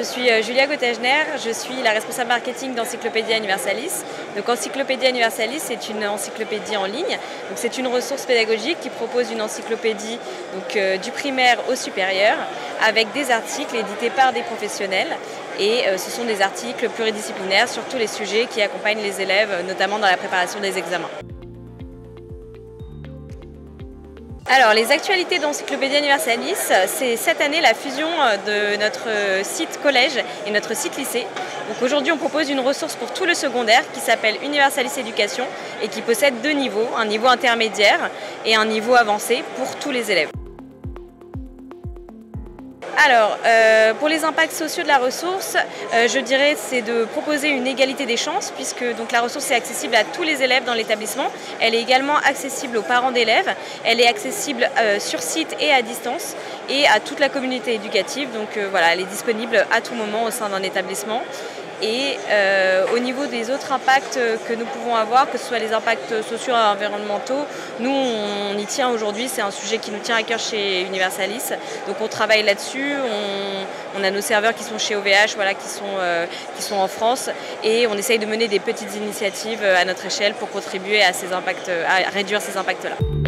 suis euh, Julia Gottegner, je suis la responsable marketing d'Encyclopédia Universalis. Donc Encyclopédia Universalis, c'est une encyclopédie en ligne. c'est une ressource pédagogique qui propose une encyclopédie euh, du primaire au supérieur avec des articles édités par des professionnels. Et euh, ce sont des articles pluridisciplinaires sur tous les sujets qui accompagnent les élèves, notamment dans la préparation des examens. Alors, les actualités d'Encyclopédia Universalis, c'est cette année la fusion euh, de notre site collège et notre site lycée. Donc aujourd'hui, on propose une ressource pour tout le secondaire qui s'appelle Universalis Éducation et qui possède deux niveaux, un niveau intermédiaire et un niveau avancé pour tous les élèves. Alors, euh, pour les impacts sociaux de la ressource, euh, je dirais c'est de proposer une égalité des chances, puisque la ressource est accessible à tous les élèves dans l'établissement. Elle est également accessible aux parents d'élèves. Elle est accessible euh, sur site et à distance, et à toute la communauté éducative. Donc voilà, elle est disponible à tout moment au sein d'un établissement. Et euh, au niveau des autres impacts que nous pouvons avoir, que ce soit les impacts sociaux et environnementaux, nous on y tient aujourd'hui, c'est un sujet qui nous tient à cœur chez Universalis. Donc on travaille là-dessus, on, a nos serveurs qui sont chez OVH, voilà, qui, sont, euh, qui sont en France, et on essaye de mener des petites initiatives à notre échelle pour contribuer à, ces impacts, à réduire ces impacts-là.